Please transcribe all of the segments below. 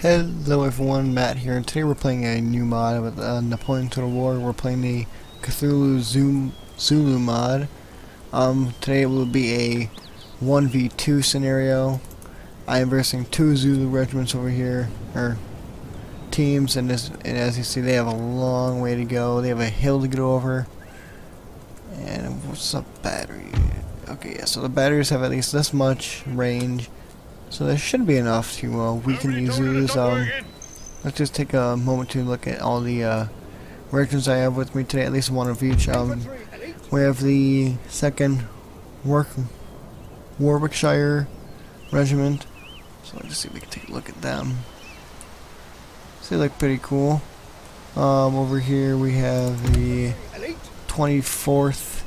Hello everyone, Matt here, and today we're playing a new mod with uh, Napoleon Total War. We're playing the Cthulhu Zoom Zulu mod. Um, today will be a 1v2 scenario. I am versing two Zulu regiments over here, or teams, and, this, and as you see they have a long way to go. They have a hill to get over. And what's the battery? Okay, yeah, so the batteries have at least this much range. So there should be enough to uh, weaken these Zulus. Um, let's just take a moment to look at all the uh, I have with me today, at least one of each. Um, we have the second Work Warwickshire Regiment. So let's see if we can take a look at them. So they look pretty cool. Um, over here we have the 24th,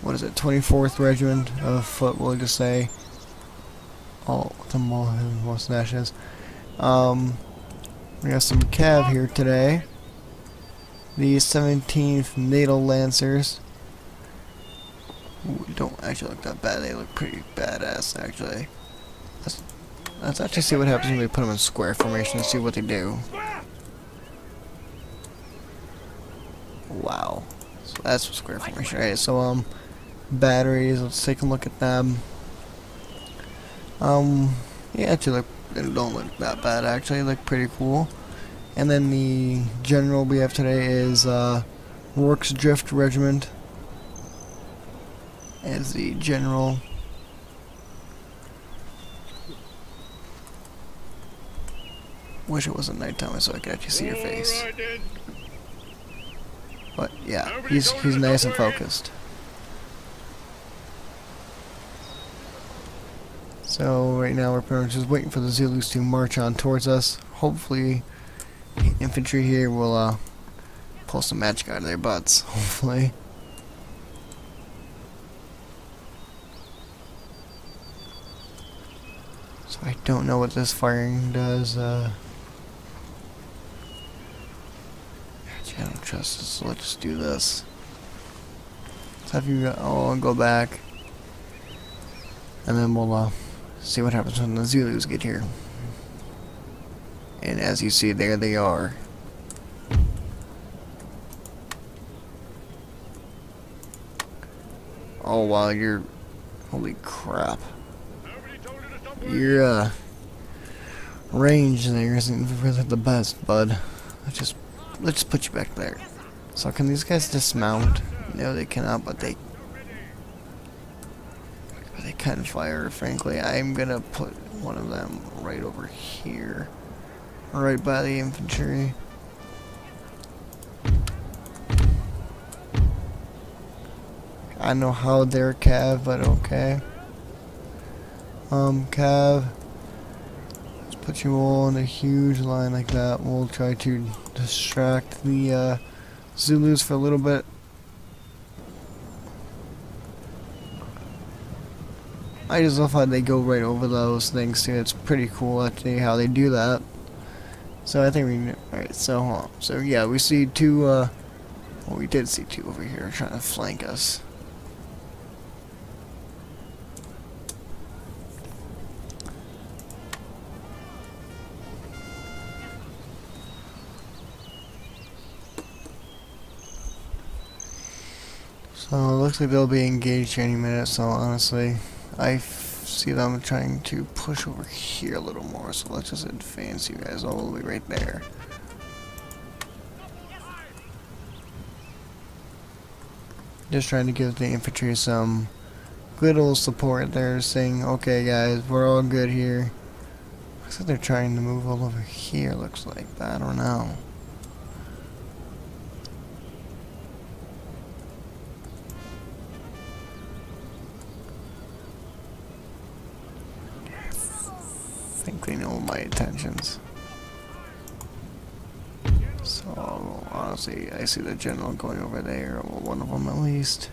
what is it, 24th Regiment of Foot, we'll just say all the mustaches. Um, we got some cav here today. The 17th Natal Lancers. Ooh, don't actually look that bad. They look pretty badass, actually. Let's, let's actually see what happens when we put them in square formation and see what they do. Wow. So that's square formation. Alright, so, um, batteries. Let's take a look at them. Um, yeah, actually look, they don't look that bad actually, they look pretty cool. And then the general we have today is uh, Rorke's Drift Regiment as the general. Wish it wasn't nighttime so I could actually see your face. But yeah, he's he's nice and focused. So right now we're pretty much just waiting for the Zulus to march on towards us. Hopefully infantry here will uh, pull some magic out of their butts, hopefully. So I don't know what this firing does. Uh, I don't trust this, so let's just do this. Let's have you, oh, I'll go back. And then we'll, uh, see what happens when the Zulus get here. And as you see, there they are. Oh wow, you're... Holy crap. Your, uh... Range there isn't really the best, bud. Let's just... Let's just put you back there. So can these guys dismount? No, they cannot, but they they can fire, frankly. I'm gonna put one of them right over here. Right by the infantry. I know how they're cav, but okay. Um, cav. Let's put you all in a huge line like that. We'll try to distract the uh, Zulus for a little bit. I just love how they go right over those things too. It's pretty cool actually how they do that. So I think we alright, so so yeah, we see two uh well we did see two over here trying to flank us. So it looks like they'll be engaged any minute, so honestly I see them trying to push over here a little more, so let's just advance you guys all the way right there. Just trying to give the infantry some good old support there, saying, okay guys, we're all good here. Looks like they're trying to move all over here, looks like, but I don't know. They know my intentions. So, honestly, I see the general going over there, one of them at least.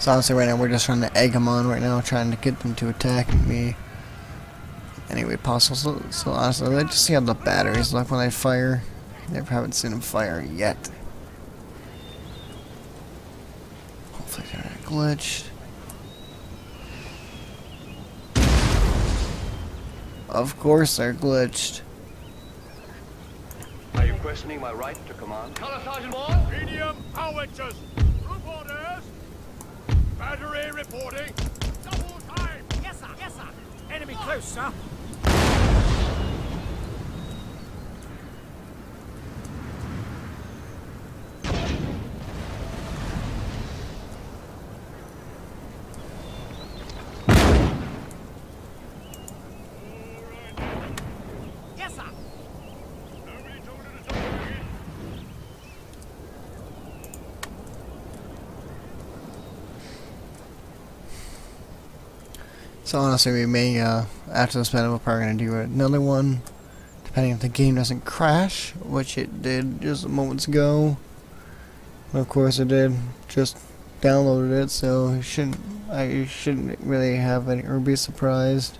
So honestly, right now we're just trying to egg them on right now, trying to get them to attack me. Anyway, possible. So, so honestly, let's just see how the batteries look when they fire. Never haven't seen them fire yet. Hopefully they're not glitched. Of course they're glitched. Are you questioning my right to command? Color Sergeant Moore. Medium howitzers. Battery reporting. Double time. Yes, sir. Yes, sir. Enemy close, sir. So honestly, we may, uh, after this battle, we're probably going to do another one, depending if the game doesn't crash, which it did just moments ago. Of course it did, just downloaded it, so shouldn't, I shouldn't really have any, or be surprised.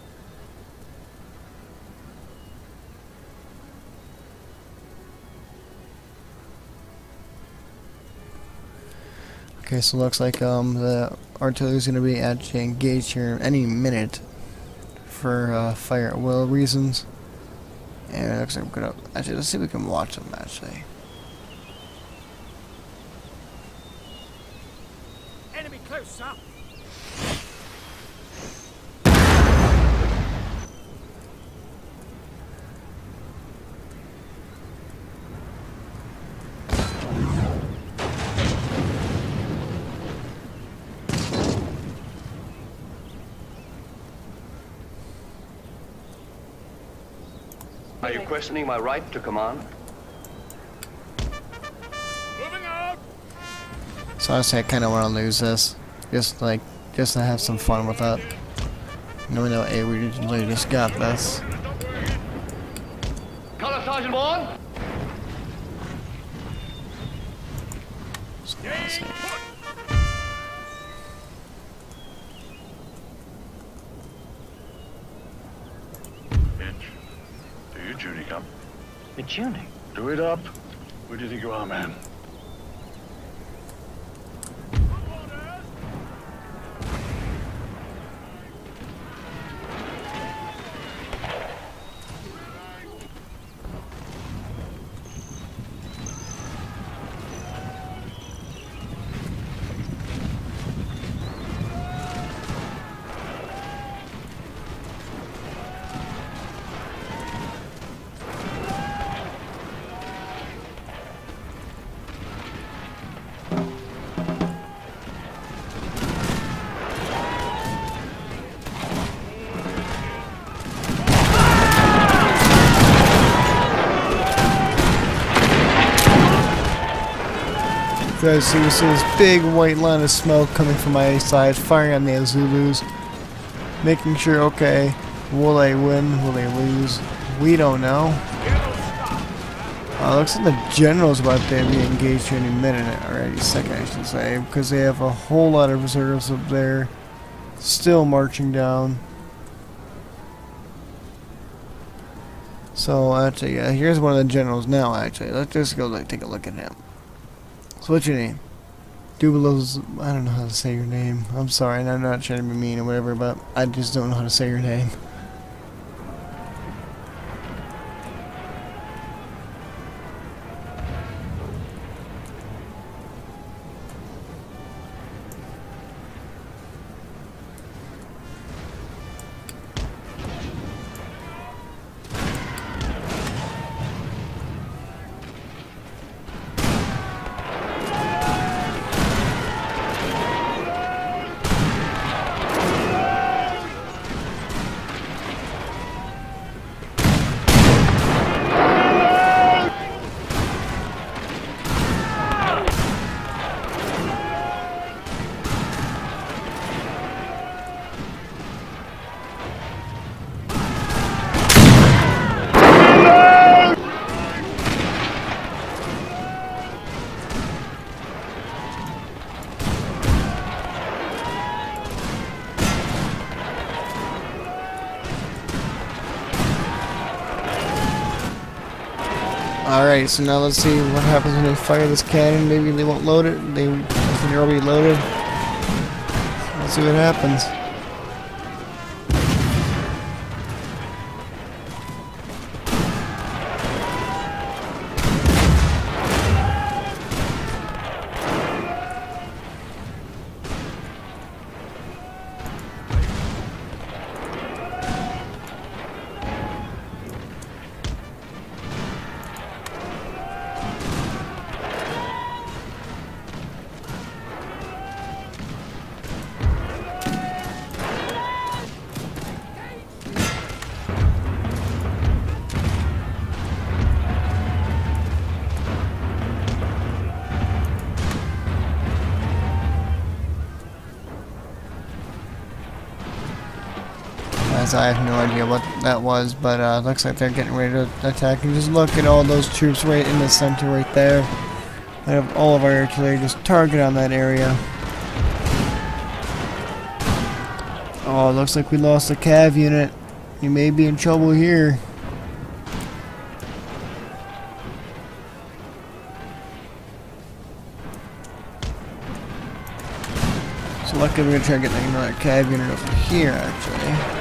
Okay, so looks like um, the artillery is going to be actually engaged here any minute for uh, fire at will reasons. And it looks like we're going to actually let's see if we can watch them actually. Enemy close, sir. Are you questioning my right to command? Moving out. So honestly, I kind of want to lose this, just like just to have some fun with it. Knowing that hey, we literally just got this. Stop working. Color Sergeant Moore. So The tuning. Do it up. Where do you think you are, man? See, you see this big white line of smoke coming from my side, firing on the Zulus, making sure, okay, will they win? Will they lose? We don't know. Uh, looks like the general's about to be engaged here any minute, already, second, I should say, because they have a whole lot of reserves up there, still marching down. So actually, yeah, here's one of the generals now. Actually, let's just go like, take a look at him. So what's your name? Dubelos. I don't know how to say your name. I'm sorry, and I'm not trying to be mean or whatever, but I just don't know how to say your name. Alright, so now let's see what happens when they fire this cannon. Maybe they won't load it. They, they're already loaded. Let's see what happens. As I have no idea what that was, but uh, looks like they're getting ready to attack. And just look at all those troops right in the center right there. I have all of our artillery just target on that area. Oh, looks like we lost a cav unit. You may be in trouble here. So luckily we're gonna try to get another cav unit over here actually.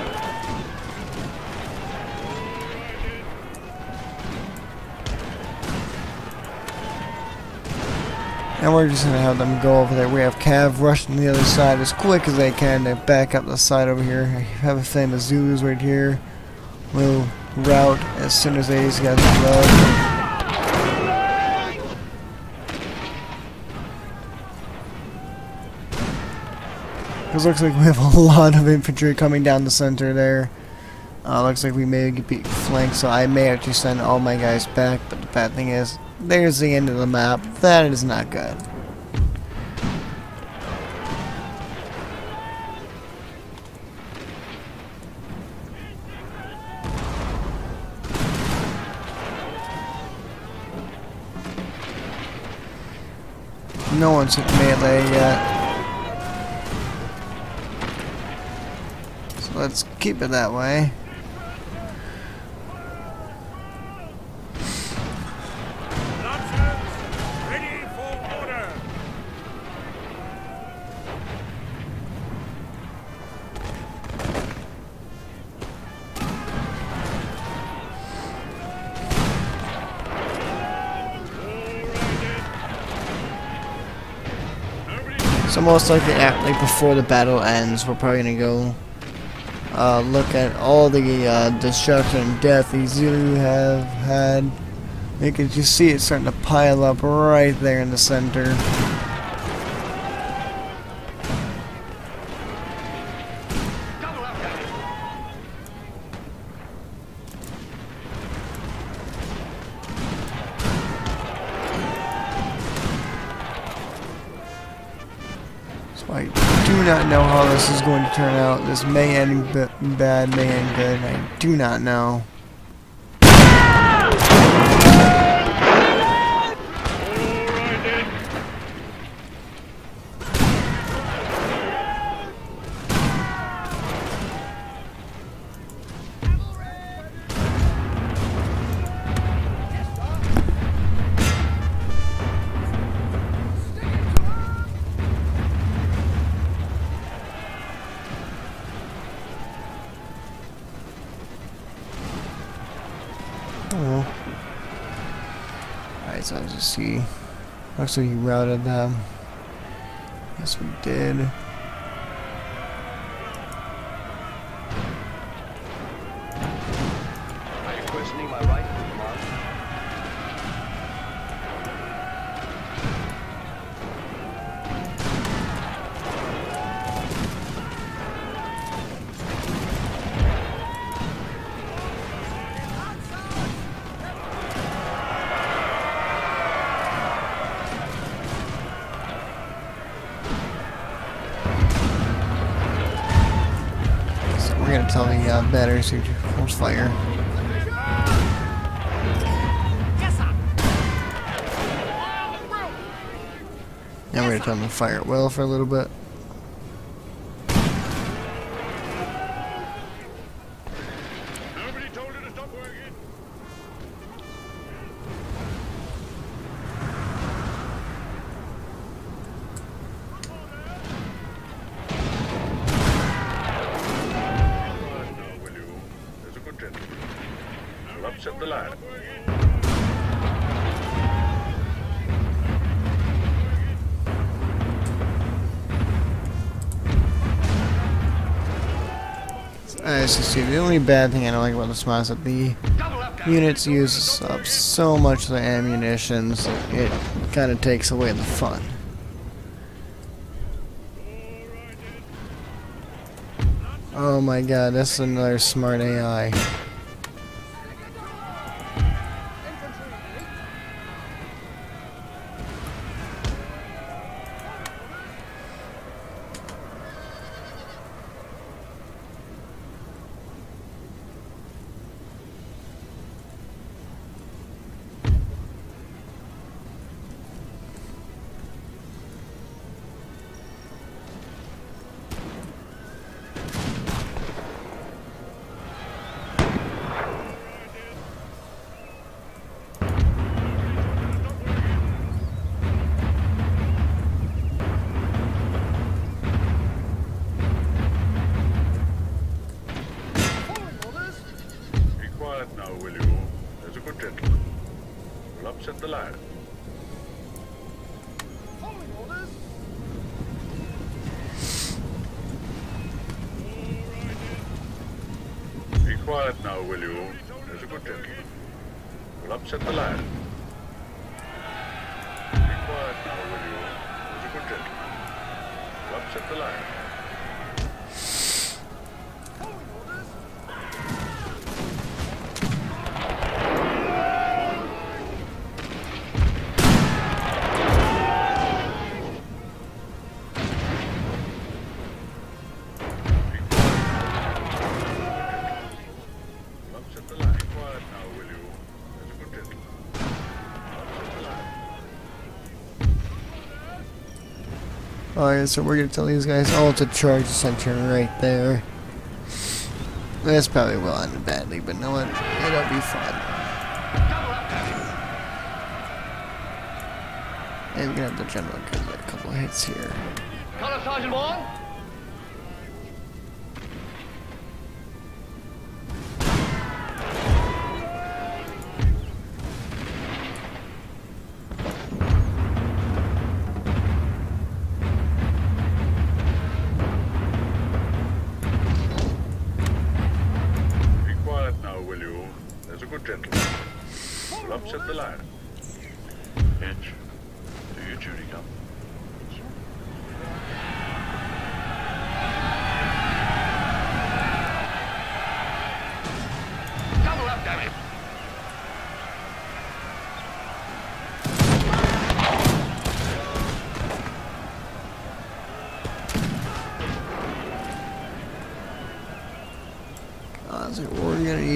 And we're just gonna have them go over there. We have Cav rushing the other side as quick as they can to back up the side over here. I have a feeling the Zulus right here We'll route as soon as these guys reload. Because looks like we have a lot of infantry coming down the center there. Uh, looks like we may be flanked, so I may actually send all my guys back. But the bad thing is, there's the end of the map. That is not good. No one's hit melee yet. So let's keep it that way. Most likely, at, like before the battle ends, we're probably gonna go uh, look at all the uh, destruction and death these Zulu have had. You can just see it starting to pile up right there in the center. How this is going to turn out. This may end bad, may end good. I do not know. Let's just see. Looks like he routed them. Yes, we did. Tell the uh, fire. Yes, sir. Now we're gonna tell them to fire at will for a little bit. The ladder. As you see, the only bad thing I don't like about this mod is that the units use up so much of the ammunitions, it kind of takes away the fun. Oh my god, that's another smart AI. Quiet now, will you? There's a good gentleman. We'll upset the ladder. Be quiet now, will you? There's a good gentleman. We'll upset the ladder. Alright, so we're gonna tell these guys all to charge the center right there. This probably will end badly, but know what? It'll be fun. And we're gonna have the general get a couple hits here. Colour Sergeant.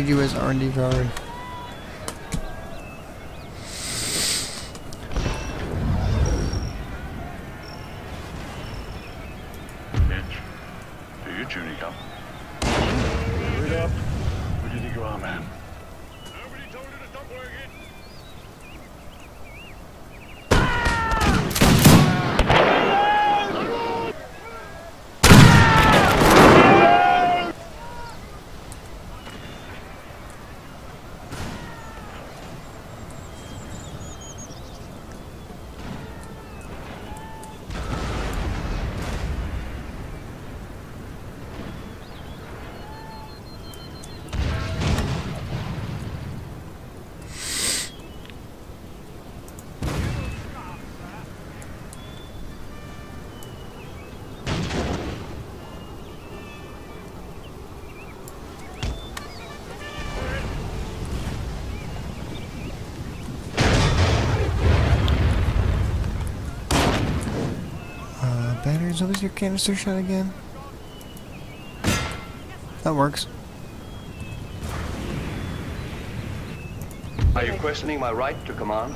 You as R&D guard. Batteries, oh, what was your canister shot again? That works. Are you questioning my right to command?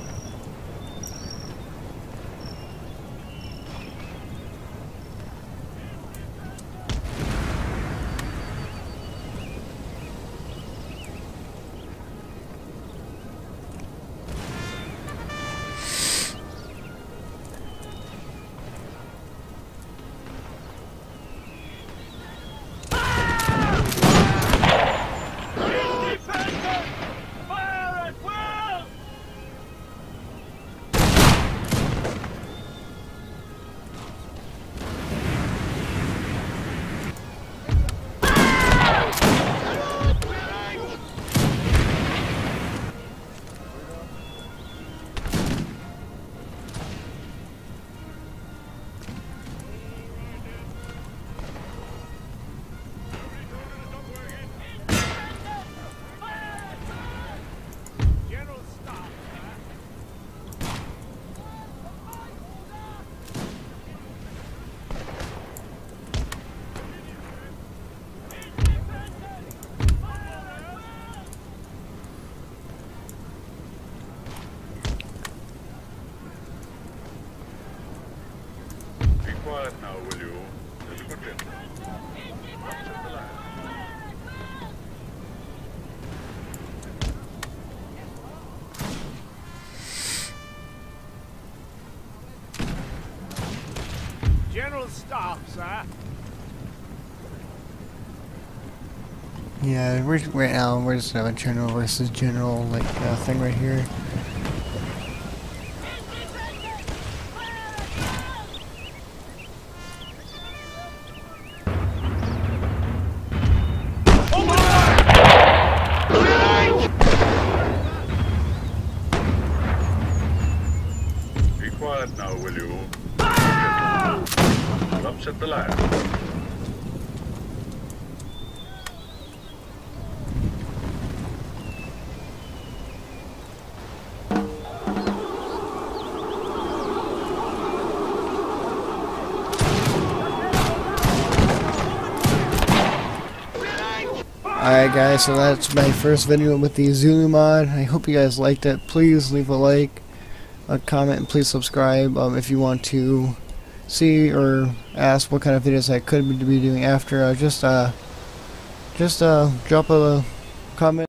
Quiet now, will you? A line. General staff, sir. Yeah, we're, right now we're just having general versus general like uh, thing right here. Quiet now, will you? You'll upset the. Alright guys, so that's my first video with the Zulu mod. I hope you guys liked it. Please leave a like, a comment, and please subscribe um, if you want to see or ask what kind of videos I could be doing after. Uh, just uh, just uh, drop a comment.